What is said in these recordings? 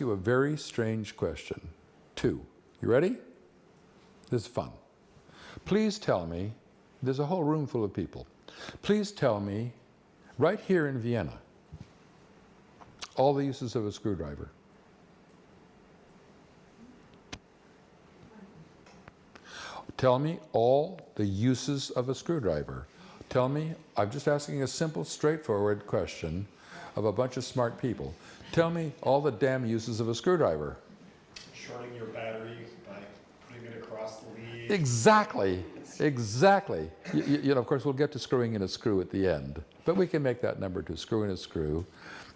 you a very strange question. Two. You ready? This is fun. Please tell me, there's a whole room full of people. Please tell me, right here in Vienna, all the uses of a screwdriver. Tell me all the uses of a screwdriver. Tell me, I'm just asking a simple, straightforward question of a bunch of smart people. Tell me all the damn uses of a screwdriver. Shorting your battery by putting it across the lead. Exactly, exactly. You, you, know, of course, we'll get to screwing in a screw at the end, but we can make that number two, screw in a screw.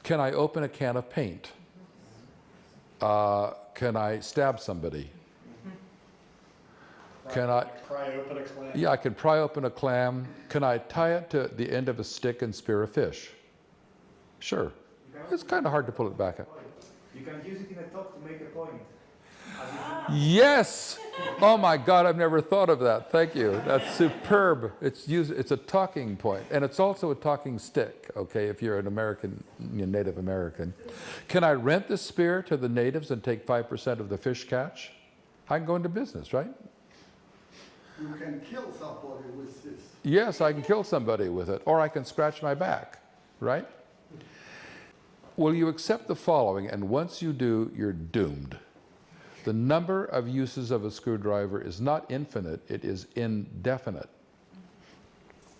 Can I open a can of paint? Uh, can I stab somebody? Can I? Pry open a clam. Yeah, I can pry open a clam. Can I tie it to the end of a stick and spear a fish? Sure. It's kind of hard to pull it back up. You can use it in a talk to make a point. Yes! Oh my God, I've never thought of that. Thank you. That's superb. It's, use, it's a talking point, and it's also a talking stick, okay, if you're an American, you know, Native American. Can I rent the spear to the natives and take 5% of the fish catch? I can go into business, right? You can kill somebody with this. Yes, I can kill somebody with it, or I can scratch my back, right? Will you accept the following? And once you do, you're doomed. The number of uses of a screwdriver is not infinite, it is indefinite.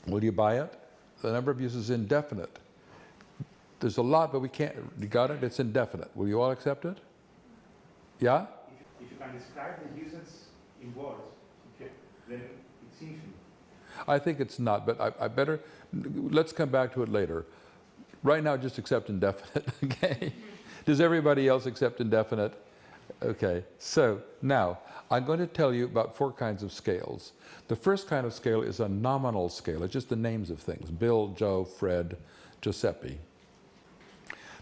Will you buy it? The number of uses is indefinite. There's a lot, but we can't, you got it? It's indefinite. Will you all accept it? Yeah? If, if you can describe the uses in words, then it's infinite. I think it's not, but I, I better, let's come back to it later. Right now, just accept indefinite, okay? Does everybody else accept indefinite? Okay, so now I'm going to tell you about four kinds of scales. The first kind of scale is a nominal scale. It's just the names of things. Bill, Joe, Fred, Giuseppe.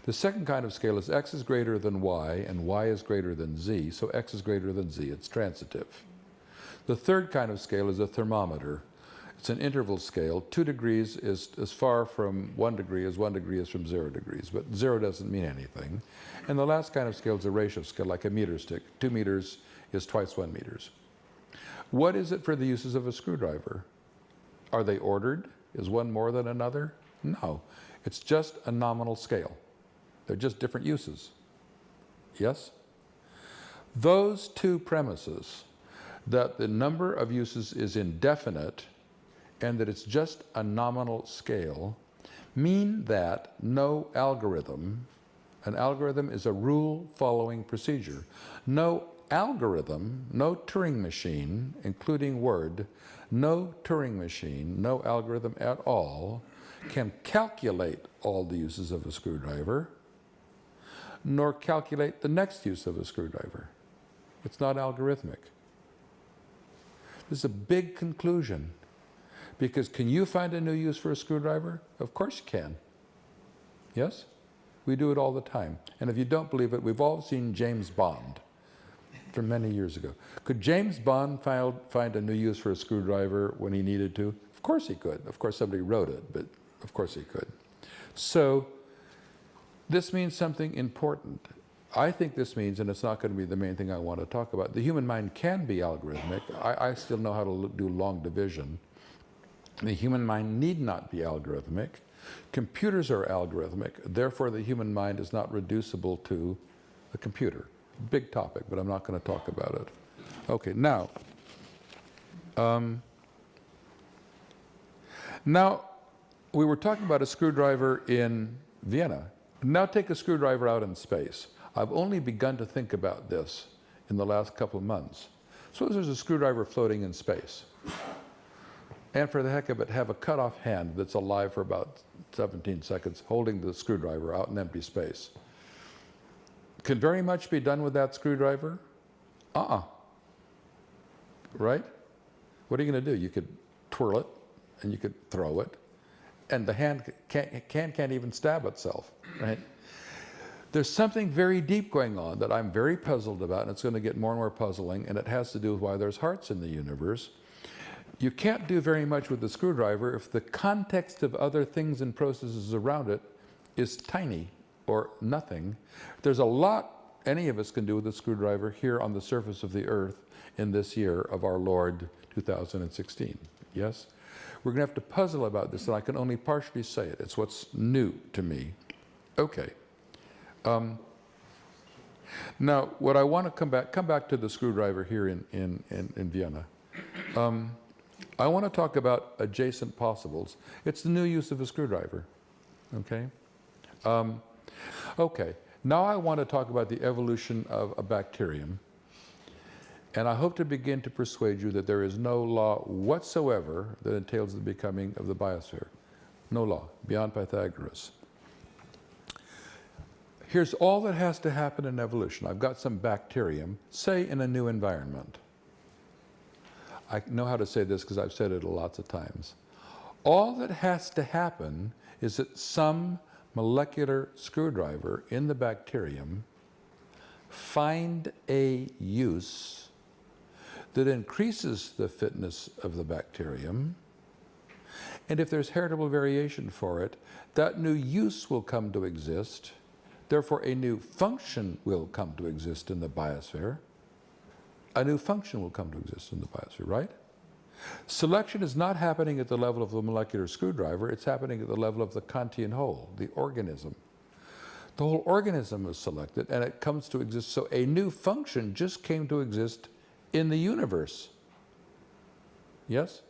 The second kind of scale is x is greater than y and y is greater than z, so x is greater than z. It's transitive. The third kind of scale is a thermometer. It's an interval scale. Two degrees is as far from one degree as one degree is from zero degrees, but zero doesn't mean anything. And the last kind of scale is a ratio scale, like a meter stick. Two meters is twice one meters. What is it for the uses of a screwdriver? Are they ordered? Is one more than another? No. It's just a nominal scale. They're just different uses. Yes? Those two premises, that the number of uses is indefinite and that it's just a nominal scale mean that no algorithm, an algorithm is a rule following procedure, no algorithm, no Turing machine, including Word, no Turing machine, no algorithm at all, can calculate all the uses of a screwdriver, nor calculate the next use of a screwdriver. It's not algorithmic. This is a big conclusion. Because can you find a new use for a screwdriver? Of course you can. Yes? We do it all the time. And if you don't believe it, we've all seen James Bond from many years ago. Could James Bond find a new use for a screwdriver when he needed to? Of course he could. Of course somebody wrote it, but of course he could. So this means something important. I think this means, and it's not going to be the main thing I want to talk about, the human mind can be algorithmic. I, I still know how to do long division. The human mind need not be algorithmic. Computers are algorithmic, therefore the human mind is not reducible to a computer. Big topic, but I'm not going to talk about it. Okay, now, um, now we were talking about a screwdriver in Vienna. Now take a screwdriver out in space. I've only begun to think about this in the last couple of months. Suppose there's a screwdriver floating in space and for the heck of it, have a cut-off hand that's alive for about 17 seconds, holding the screwdriver out in empty space. Can very much be done with that screwdriver? Uh-uh. Right? What are you going to do? You could twirl it, and you could throw it, and the hand can't, can't, can't even stab itself, right? There's something very deep going on that I'm very puzzled about, and it's going to get more and more puzzling, and it has to do with why there's hearts in the universe you can't do very much with the screwdriver if the context of other things and processes around it is tiny or nothing. There's a lot any of us can do with a screwdriver here on the surface of the earth in this year of our Lord 2016. Yes? We're going to have to puzzle about this, and I can only partially say it. It's what's new to me. Okay. Um, now, what I want to come back, come back to the screwdriver here in, in, in, in Vienna. Um, I want to talk about adjacent possibles. It's the new use of a screwdriver. Okay? Um, okay, now I want to talk about the evolution of a bacterium. And I hope to begin to persuade you that there is no law whatsoever that entails the becoming of the biosphere. No law, beyond Pythagoras. Here's all that has to happen in evolution. I've got some bacterium, say in a new environment. I know how to say this because I've said it lots of times. All that has to happen is that some molecular screwdriver in the bacterium find a use that increases the fitness of the bacterium. And if there's heritable variation for it, that new use will come to exist. Therefore, a new function will come to exist in the biosphere. A new function will come to exist in the biosphere, right? Selection is not happening at the level of the molecular screwdriver, it's happening at the level of the Kantian whole, the organism. The whole organism is selected and it comes to exist. So a new function just came to exist in the universe. Yes?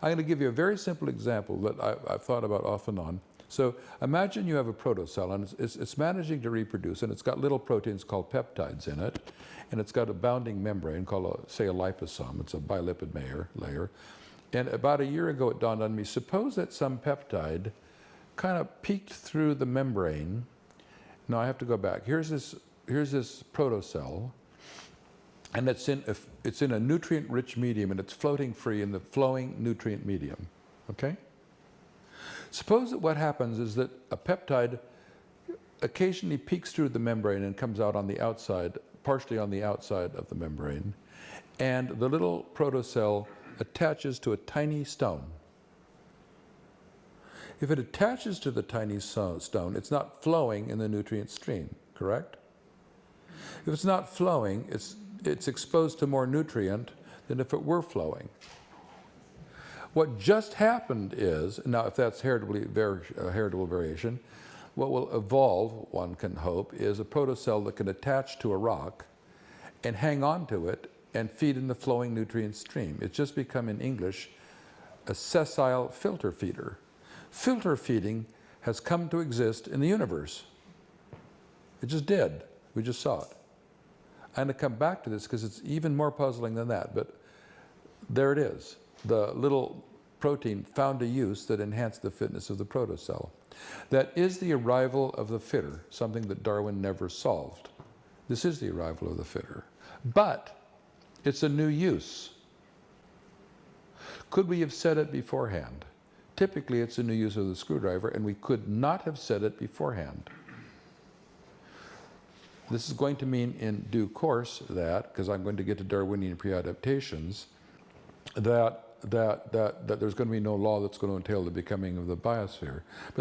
I'm going to give you a very simple example that I, have thought about off and on. So imagine you have a protocell and it's, it's, it's, managing to reproduce and it's got little proteins called peptides in it and it's got a bounding membrane called, a, say, a liposome. It's a bilipid layer, layer. And about a year ago it dawned on me, suppose that some peptide kind of peeked through the membrane. Now I have to go back. Here's this, here's this protocell and it's in a, it's in a nutrient-rich medium and it's floating free in the flowing nutrient medium, okay? Suppose that what happens is that a peptide occasionally peeks through the membrane and comes out on the outside, partially on the outside of the membrane, and the little protocell attaches to a tiny stone. If it attaches to the tiny stone, it's not flowing in the nutrient stream, correct? If it's not flowing, it's it's exposed to more nutrient than if it were flowing. What just happened is, now if that's heritably vari uh, heritable variation, what will evolve, one can hope, is a protocell that can attach to a rock and hang on to it and feed in the flowing nutrient stream. It's just become in English a sessile filter feeder. Filter feeding has come to exist in the universe. It just did. We just saw it. I'm going to come back to this because it's even more puzzling than that, but there it is. The little protein found a use that enhanced the fitness of the protocell. That is the arrival of the fitter, something that Darwin never solved. This is the arrival of the fitter. But it's a new use. Could we have said it beforehand? Typically, it's a new use of the screwdriver, and we could not have said it beforehand. This is going to mean in due course that, because I'm going to get to Darwinian pre-adaptations, that, that, that, that there's going to be no law that's going to entail the becoming of the biosphere. But